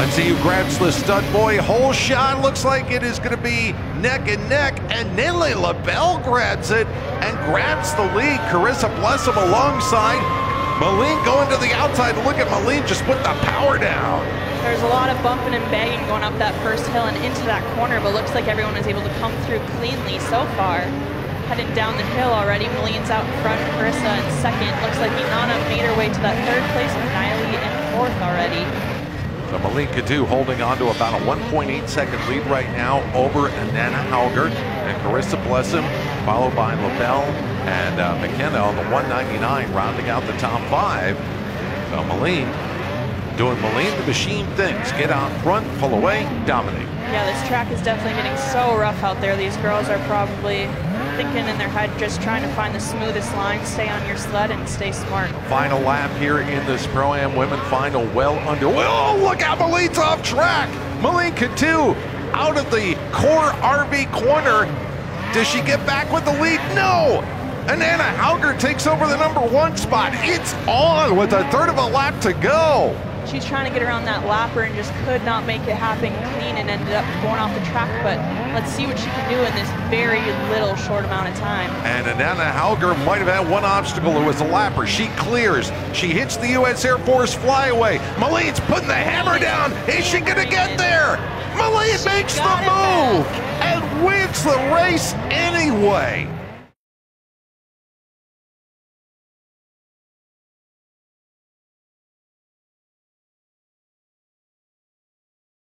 Let's see who grabs the stud boy. Whole shot looks like it is going to be neck and neck. And Nelly LaBelle grabs it and grabs the lead. Carissa Blessom alongside. Malene going to the outside. Look at Malene just put the power down. There's a lot of bumping and bagging going up that first hill and into that corner, but looks like everyone is able to come through cleanly so far. Heading down the hill already. Malene's out in front. Carissa in second. Looks like Inanna made her way to that third place with Niley in fourth already. So Malene Cadieux holding on to about a 1.8 second lead right now over Inanna Hauger and Carissa Blessom, followed by LaBelle and uh, McKenna on the 199, rounding out the top five. So Malene doing Malene the Machine things. Get out front, pull away, dominate. Yeah, this track is definitely getting so rough out there. These girls are probably thinking in their head, just trying to find the smoothest line, stay on your sled, and stay smart. Final lap here in this Pro Am Women Final, well underway. Oh, look out, Malene's off track. Malene Cadieux out of the core RV corner. Does she get back with the lead? No. Inanna Hauger takes over the number one spot. It's on with a third of a lap to go. She's trying to get around that lapper and just could not make it happen clean and ended up going off the track. But let's see what she can do in this very little short amount of time. And Inanna Hauger might have had one obstacle. It was the lapper. She clears. She hits the U.S. Air Force flyaway. Malene's putting the hammer down. Is she going to get there? Malene makes the move and wins the race anyway.